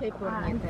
అయిపోయింది